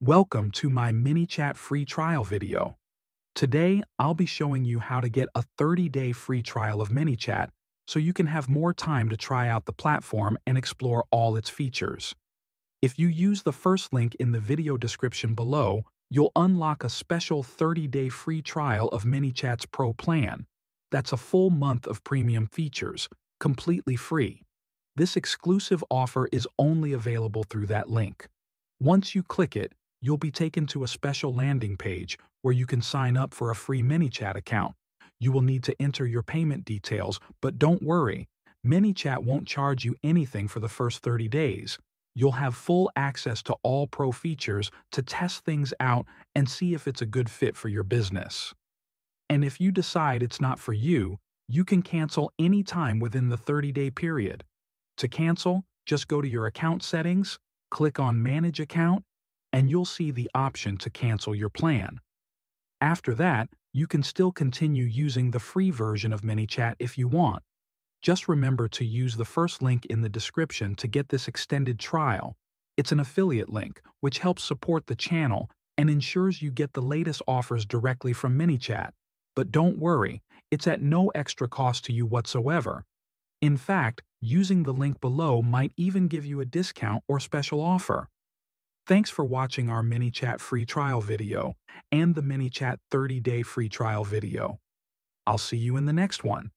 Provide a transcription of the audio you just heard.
Welcome to my ManyChat free trial video. Today, I'll be showing you how to get a 30-day free trial of ManyChat so you can have more time to try out the platform and explore all its features. If you use the first link in the video description below, you'll unlock a special 30-day free trial of ManyChat's Pro plan. That's a full month of premium features, completely free. This exclusive offer is only available through that link. Once you click it, you'll be taken to a special landing page where you can sign up for a free ManyChat account. You will need to enter your payment details, but don't worry, ManyChat won't charge you anything for the first 30 days. You'll have full access to all pro features to test things out and see if it's a good fit for your business. And if you decide it's not for you, you can cancel any time within the 30-day period. To cancel, just go to your account settings, click on Manage Account, and you'll see the option to cancel your plan. After that, you can still continue using the free version of ManyChat if you want. Just remember to use the first link in the description to get this extended trial. It's an affiliate link, which helps support the channel and ensures you get the latest offers directly from ManyChat. But don't worry, it's at no extra cost to you whatsoever. In fact, using the link below might even give you a discount or special offer. Thanks for watching our ManyChat free trial video and the ManyChat 30-day free trial video. I'll see you in the next one.